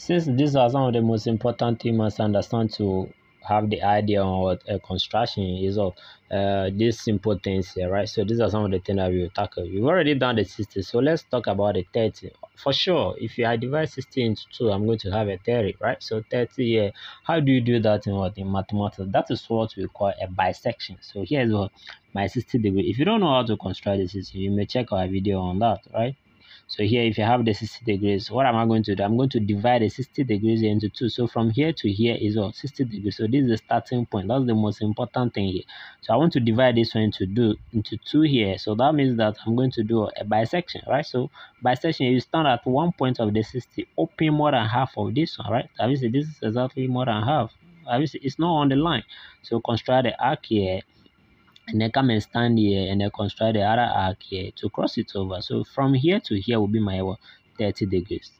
since these are some of the most important things must understand to have the idea on what a construction is of uh, these simple things here, right? So these are some of the things that we will tackle. We've already done the 60, so let's talk about the 30. For sure, if I divide 60 into 2, I'm going to have a 30, right? So 30 here, how do you do that in what? In mathematics, that is what we call a bisection. So here's what my 60 degree. If you don't know how to construct this, you may check our video on that, right? So here, if you have the 60 degrees, what am I going to do? I'm going to divide the 60 degrees into two. So from here to here is what 60 degrees. So this is the starting point. That's the most important thing here. So I want to divide this one into do into two here. So that means that I'm going to do a bisection, right? So bisection, you stand at one point of the 60, open more than half of this one, right? Obviously, this is exactly more than half. Obviously, it's not on the line. So construct the arc here and then come and stand here and then construct the other arc here to cross it over. So from here to here will be my 30 degrees.